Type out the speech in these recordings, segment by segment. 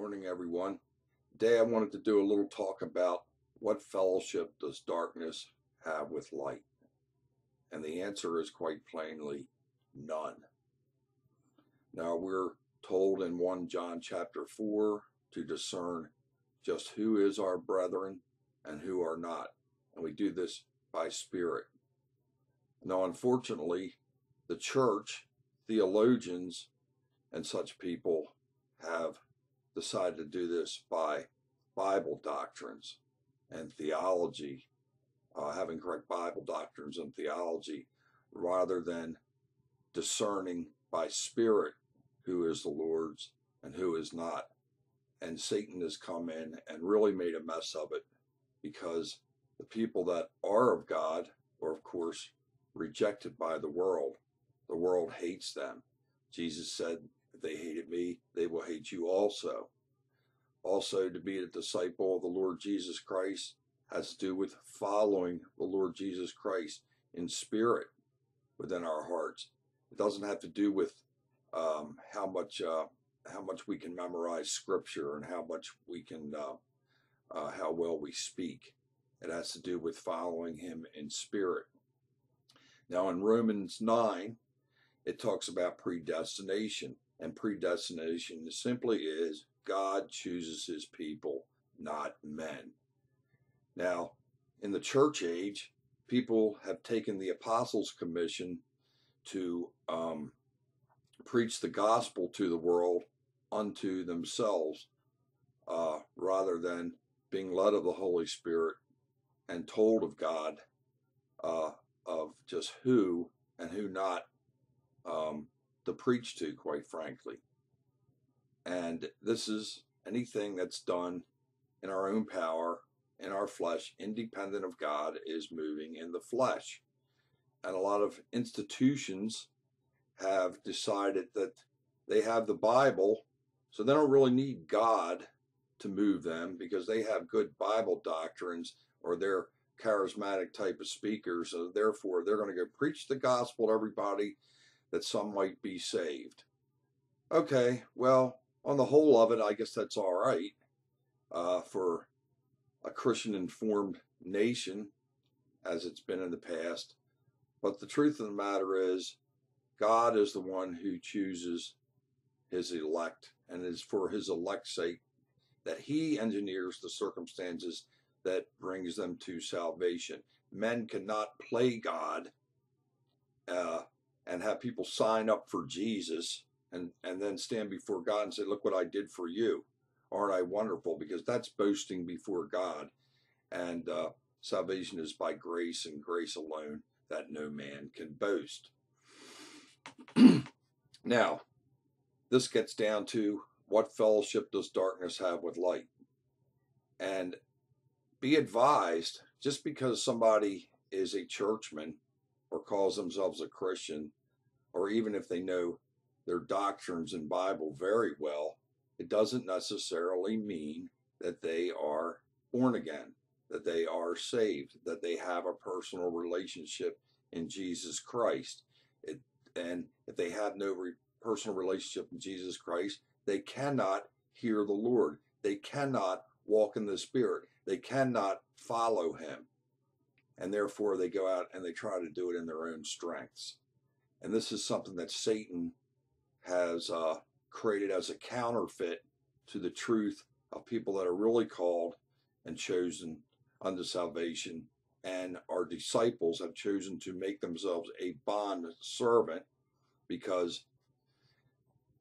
Morning, everyone. Today I wanted to do a little talk about what fellowship does darkness have with light? And the answer is quite plainly none. Now we're told in 1 John chapter 4 to discern just who is our brethren and who are not. And we do this by spirit. Now, unfortunately, the church, theologians, and such people have decided to do this by Bible doctrines and theology, uh, having correct Bible doctrines and theology, rather than discerning by spirit who is the Lord's and who is not. And Satan has come in and really made a mess of it because the people that are of God are, of course, rejected by the world. The world hates them. Jesus said, if they hated me, they will hate you also. Also, to be a disciple of the Lord Jesus Christ has to do with following the Lord Jesus Christ in spirit within our hearts. It doesn't have to do with um, how much uh, how much we can memorize Scripture and how much we can uh, uh, how well we speak. It has to do with following Him in spirit. Now, in Romans nine, it talks about predestination, and predestination simply is God chooses his people, not men. Now, in the church age, people have taken the Apostles' Commission to um, preach the gospel to the world unto themselves uh, rather than being led of the Holy Spirit and told of God uh, of just who and who not um, to preach to, quite frankly. And this is anything that's done in our own power, in our flesh, independent of God, is moving in the flesh. And a lot of institutions have decided that they have the Bible, so they don't really need God to move them because they have good Bible doctrines or they're charismatic type of speakers. So therefore, they're going to go preach the gospel to everybody that some might be saved. Okay, well, on the whole of it, I guess that's all right uh, for a Christian informed nation as it's been in the past. But the truth of the matter is, God is the one who chooses his elect, and it is for his elect's sake that he engineers the circumstances that brings them to salvation. Men cannot play God uh, and have people sign up for Jesus and and then stand before God and say, "Look what I did for you." Aren't I wonderful? Because that's boasting before God, and uh, salvation is by grace and grace alone that no man can boast. now, this gets down to what fellowship does darkness have with light? And be advised, just because somebody is a churchman or calls themselves a Christian, or even if they know their doctrines and Bible very well, it doesn't necessarily mean that they are born again, that they are saved, that they have a personal relationship in Jesus Christ. It, and if they have no re- personal relationship in Jesus Christ, they cannot hear the Lord. They cannot walk in the Spirit. They cannot follow Him. And therefore, they go out and they try to do it in their own strengths. And this is something that Satan has uh, created as a counterfeit to the truth of people that are really called and chosen unto salvation. And our disciples have chosen to make themselves a bond servant because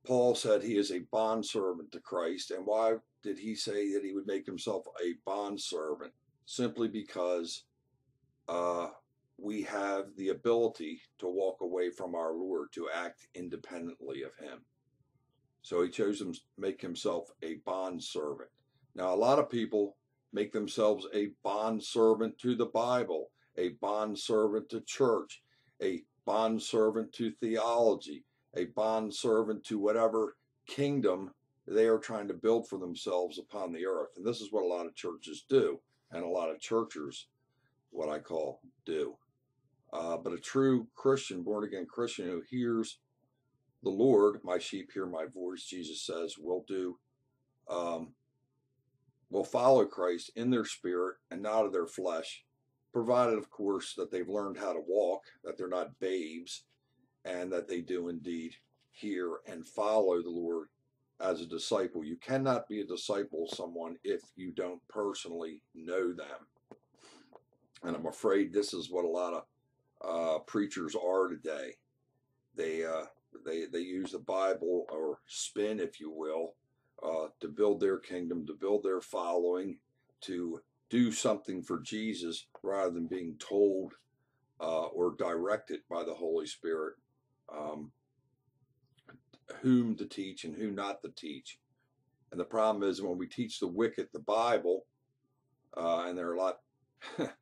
Paul said he is a bond servant to Christ. And why did he say that he would make himself a bond servant? Simply because uh, we have the ability to walk away from our Lord, to act independently of Him. So he chose to make himself a bond servant. Now, a lot of people make themselves a bond servant to the Bible, a bond servant to church, a bond servant to theology, a bond servant to whatever kingdom they are trying to build for themselves upon the earth. And this is what a lot of churches do, and a lot of churchers, what I call, do. Uh, but a true Christian, born again Christian who hears the Lord, my sheep hear my voice, Jesus says, will do um, will follow Christ in their spirit and not of their flesh, provided, of course, that they've learned how to walk, that they're not babes, and that they do indeed hear and follow the Lord as a disciple. You cannot be a disciple of someone if you don't personally know them. And I'm afraid this is what a lot of uh, preachers are today. They uh, they they use the Bible or spin, if you will, uh, to build their kingdom, to build their following, to do something for Jesus rather than being told uh, or directed by the Holy Spirit um, whom to teach and who not to teach. And the problem is when we teach the wicked the Bible, uh, and there are a lot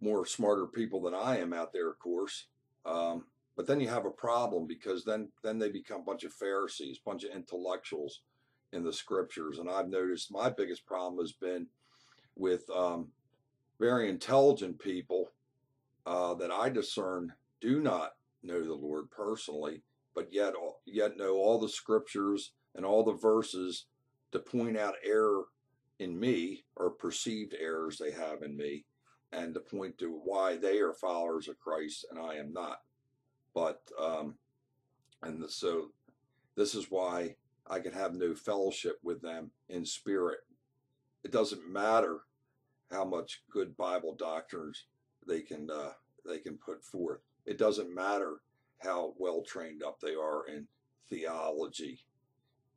more smarter people than I am out there, of course. Um, but then you have a problem because then then they become a bunch of Pharisees, a bunch of intellectuals in the scriptures. And I've noticed my biggest problem has been with um, very intelligent people uh, that I discern do not know the Lord personally, but yet yet know all the scriptures and all the verses to point out error in me or perceived errors they have in me and to point to why they are followers of Christ and I am not. But um, and so this is why I can have no fellowship with them in spirit. It doesn't matter how much good Bible doctrines they can uh, they can put forth. It doesn't matter how well trained up they are in theology.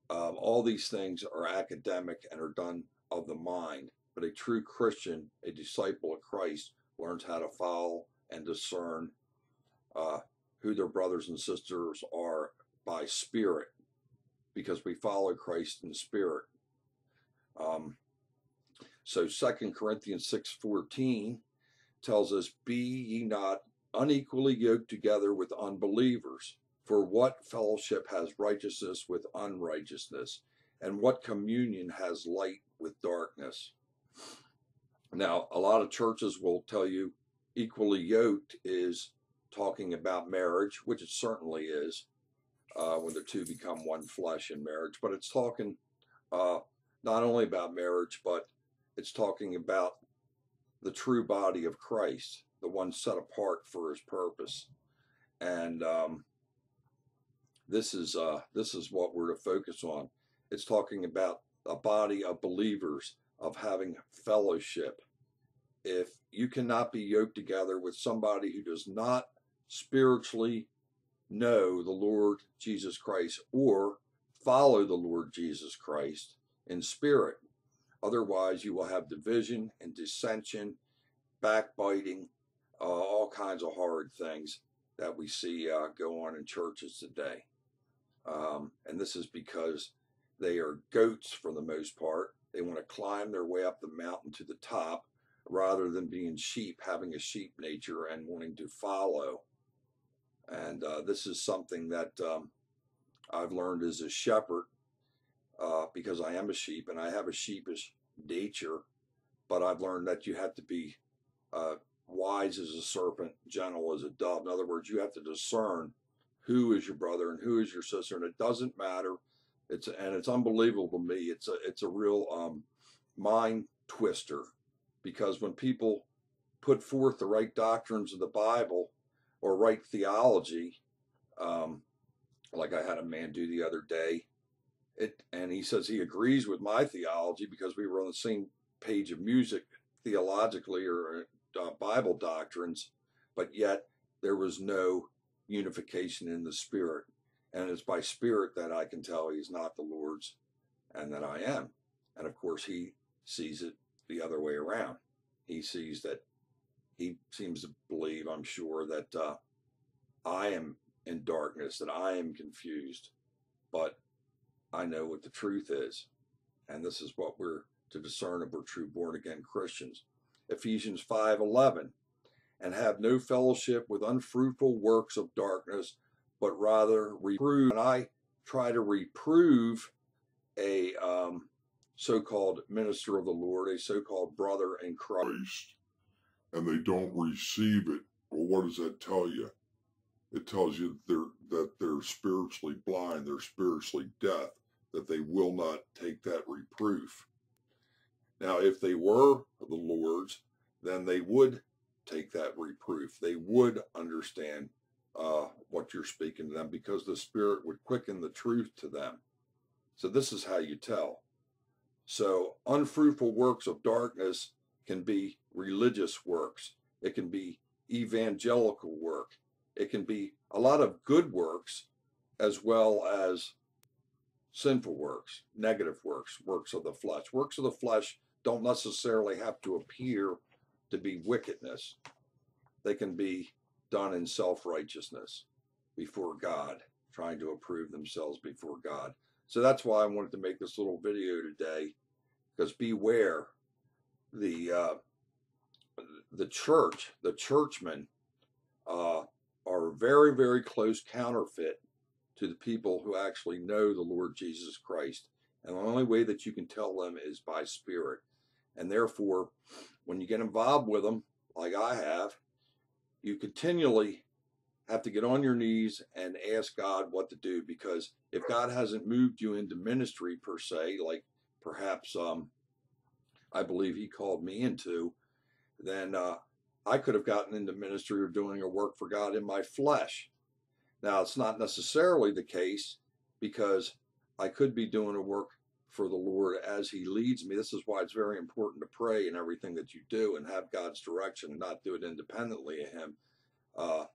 Um, all these things are academic and are done of the mind. But a true Christian, a disciple of Christ, learns how to follow and discern uh, who their brothers and sisters are by spirit because we follow Christ in spirit. Um, so Second Corinthians 6.14 tells us, Be ye not unequally yoked together with unbelievers. For what fellowship has righteousness with unrighteousness? And what communion has light with darkness? Now, a lot of churches will tell you equally yoked is talking about marriage, which it certainly is uh, when the two become one flesh in marriage. But it's talking uh, not only about marriage, but it's talking about the true body of Christ, the one set apart for His purpose. And um, this is uh, this is what we're to focus on. It's talking about a body of believers of having fellowship. If you cannot be yoked together with somebody who does not spiritually know the Lord Jesus Christ or follow the Lord Jesus Christ in spirit. Otherwise, you will have division and dissension, backbiting, uh, all kinds of horrid things that we see uh, go on in churches today. Um, and this is because they are goats for the most part. They want to climb their way up the mountain to the top rather than being sheep, having a sheep nature and wanting to follow. And uh, this is something that um, I've learned as a shepherd uh, because I am a sheep and I have a sheepish nature. But I've learned that you have to be uh, wise as a serpent, gentle as a dove. In other words, you have to discern who is your brother and who is your sister, and it doesn't matter. It's and it's unbelievable to me. It's a it's a real um, mind twister because when people put forth the right doctrines of the Bible or right theology, um, like I had a man do the other day. It and he says he agrees with my theology because we were on the same page of music theologically or uh, Bible doctrines, but yet there was no unification in the spirit. And it's by spirit that I can tell he's not the Lord's and that I am. And of course, he sees it the other way around. He sees that he seems to believe, I'm sure, that uh, I am in darkness, that I am confused, but I know what the truth is. And this is what we're to discern if we're true born again Christians. Ephesians 5:11 and have no fellowship with unfruitful works of darkness, but rather reprove. And I try to reprove a um, so-called minister of the Lord, a so-called brother in Christ and they don't receive it, well, what does that tell you? It tells you that they're, that they're spiritually blind, they're spiritually deaf, that they will not take that reproof. Now, if they were the Lord's, then they would take that reproof. They would understand uh, what you're speaking to them because the Spirit would quicken the truth to them. So, this is how you tell. So, unfruitful works of darkness can be religious works, it can be evangelical work, it can be a lot of good works as well as sinful works, negative works, works of the flesh. Works of the flesh don't necessarily have to appear to be wickedness, they can be done in self righteousness before God, trying to approve themselves before God. So that's why I wanted to make this little video today, because beware the uh, the church, the churchmen, uh, are very very close counterfeit to the people who actually know the Lord Jesus Christ. And the only way that you can tell them is by spirit. And therefore, when you get involved with them, like I have, you continually have to get on your knees and ask God what to do because if God hasn't moved you into ministry per se, like perhaps um, I believe He called me into, then uh, I could have gotten into ministry or doing a work for God in my flesh. Now, it's not necessarily the case because I could be doing a work for the Lord as He leads me. This is why it's very important to pray in everything that you do and have God's direction and not do it independently of Him. Uh,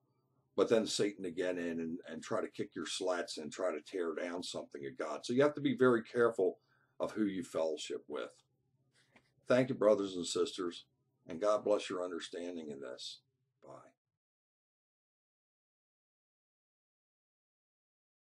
but then Satan again in and, and try to kick your slats and try to tear down something of God. So you have to be very careful of who you fellowship with. Thank you, brothers and sisters, and God bless your understanding in this.